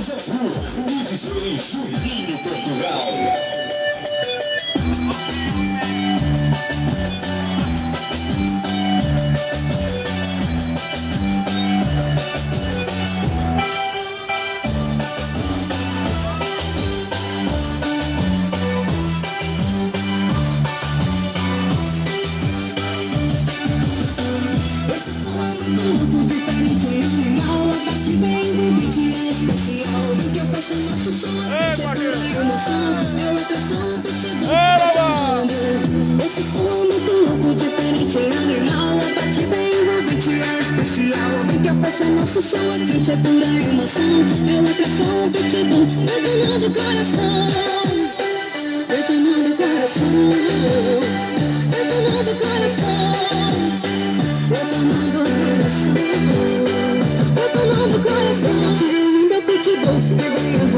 Desafio, o DJ Juninho Portugal. Louco, diferente, te tocando. Esse som é muito louco, diferente, animal, bem, envolvente, é especial. Vem que som, a gente é pura emoção. Meu atenção, coração. O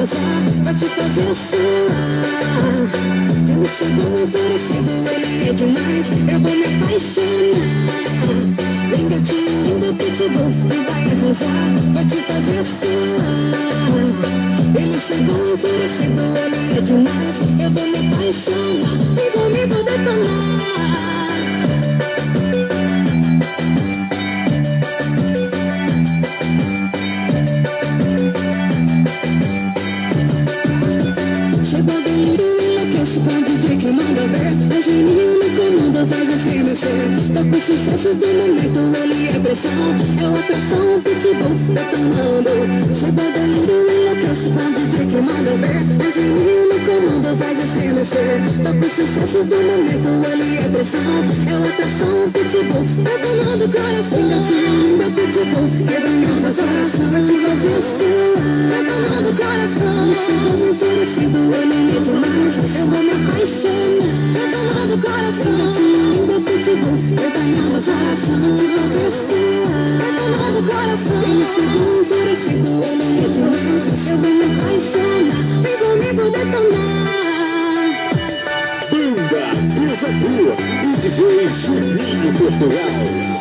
vai te fazer suar Ele chegou enfurecido Ele é demais. Eu vou me apaixonar. Vem gatinho lindo Que vai arrasar. Vai te fazer suar Ele chegou enfurecido Ele é demais. Eu vou me apaixonar. Vem comigo detonar manda ver A geninho no comando faz estremecer Toca os sucessos do momento, ele é pressão. É o atração, pitbull. Detonando o coração. Gatinho, meu pitbull, quebrando as horas Vai te fazer suar, detonando o coração. Chegou enfurecido, ele é demais Eu vou me apaixonar. Detonando o coração. Lindo pitbull Detonando as horas Vou te fazer suar Detonando o coração. Ele chegou enfurecido. Ele é demais Eu vou me apaixonar. Vem comigo detonar. Banda Desafio, o DJ Juninho Portugal.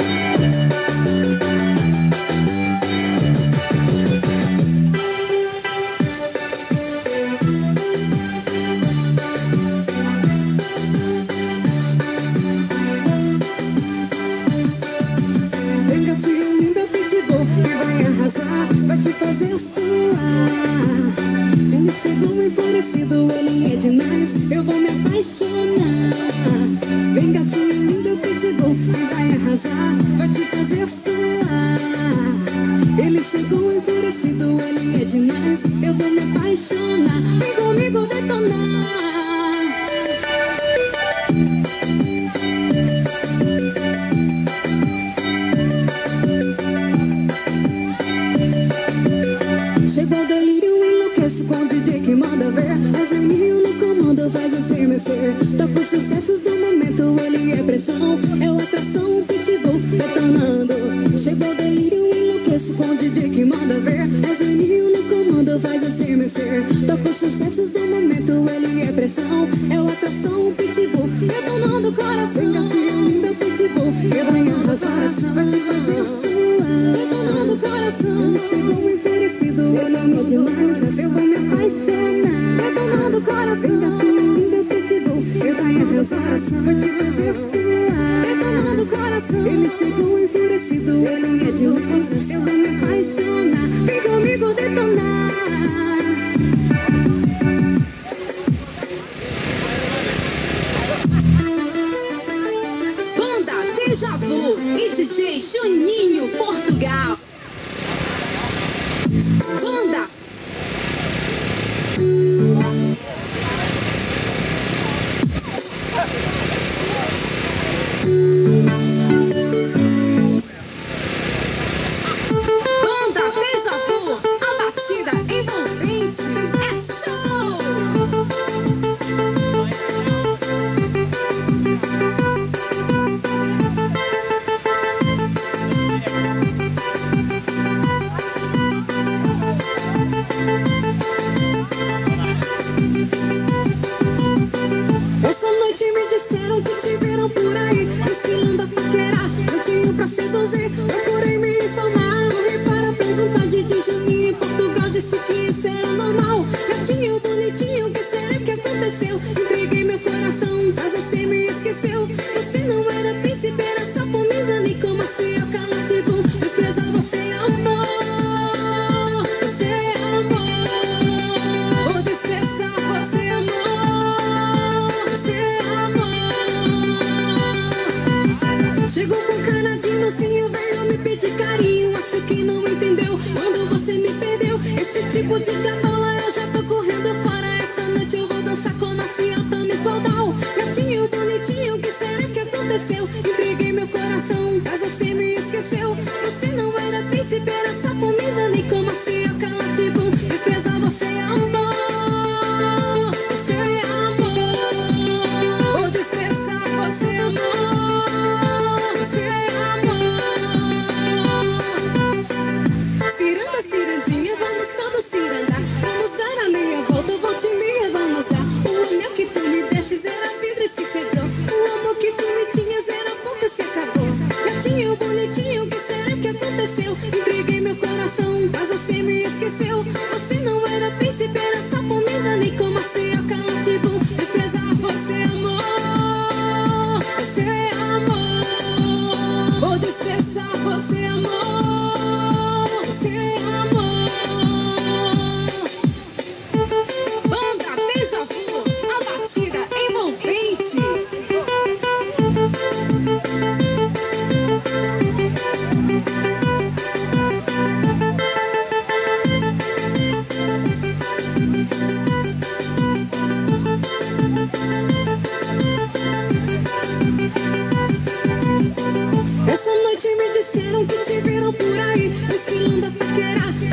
Fazer suar Ele chegou enfurecido Ele é demais. Eu vou me apaixonar. Vem gatinho lindo pitbull Que vai arrasar. Vai te fazer suar. Ele chegou enfurecido Ele é demais. Eu vou me apaixonar. Vem comigo detonar É o atração, pitbull, detonando Chegou o delírio, enlouquece com o DJ que manda ver. É geninho no comando, faz estremecer. Toca os sucessos do momento, ele é pressão. É o atração, pitbull, detonando o coração. Gatinho lindo, pitbull, quebrando as horas Vai te fazer suar, detonando o coração. Chegou enfurecido, ele é demais. Eu vou me apaixonar, detonando o coração. Gatinho lindo, pitbull, quebrando as horas Vai te fazer suar, detonando o coração. Ele chegou enfurecido, ele é demais Eu vou me apaixonar, vem comigo detonar. Banda Deja Vu e DJ Juninho bonitinho, o que será que aconteceu? Entreguei meu coração, mas você me esqueceu. Você não era príncipe, era só por me dando como assim eu calativo. Despreza você amor, você amor. Vou desprezar você amor, você amor. Chegou com cara de mocinho, veio me pedir carinho. Acho que não entendeu quando você me perdeu. Esse tipo de cavalo aconteceu? Entreguei meu coração, mas você me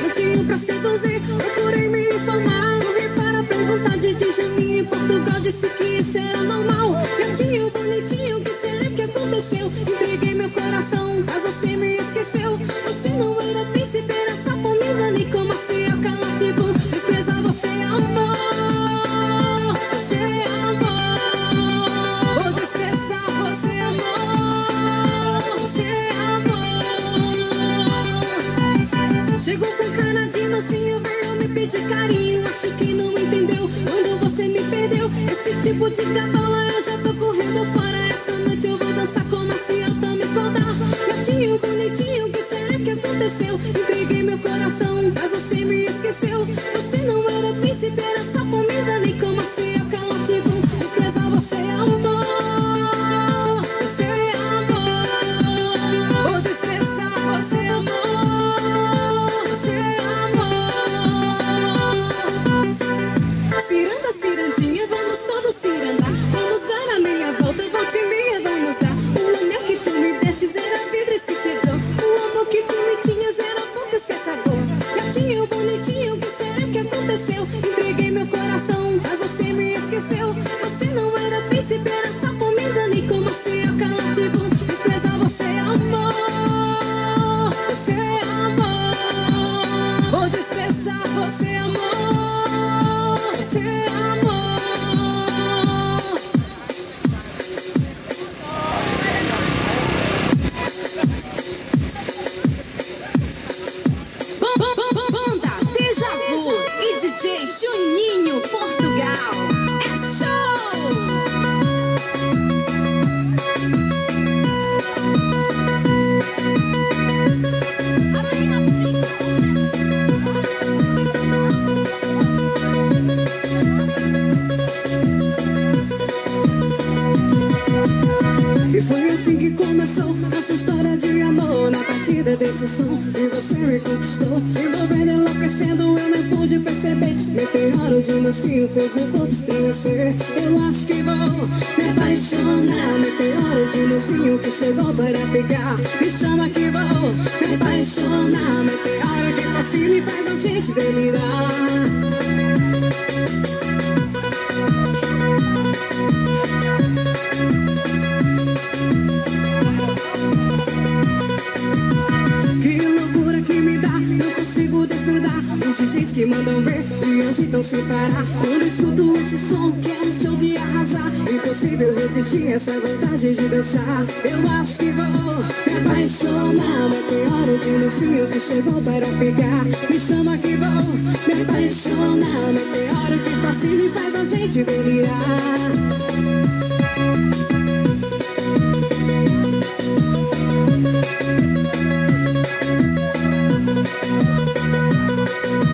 paquerar, cantinho pra seduzir. Procurei me informar, corri para perguntar de Djamim Em Portugal disse que isso era normal. Gatinho bonitinho, o que será que aconteceu? Entreguei meu coração, mas você me esqueceu. Você não era príncipe, pedir carinho. Acho que não entendeu quando você me perdeu. Esse tipo de cavalo eu já tô correndo fora. Essa noite eu vou dançar como assim eu tô me espaldar. Gatinho bonitinho, o que será que aconteceu? Entreguei meu coração, mas você me esqueceu. Coração, mas você som E você me conquistou. Envolvendo, enlouquecendo, eu nem pude perceber. Meteoro de macio fez meu corpo estremecer Eu acho que vou me apaixonar. Meteoro de mocinho que chegou para pegar. Me chama que vou me apaixonar. Meteoro que fascina e faz a gente delirar mandam ver e agitam sem parar Quando escuto esse som que um show de arrasar. Impossível resistir essa vontade de dançar. Eu acho que vou me apaixonar. Meteoro Curtindo sim o que chegou para ficar Me chama que vou me apaixonar. Meteoro que fascina e faz a gente delirar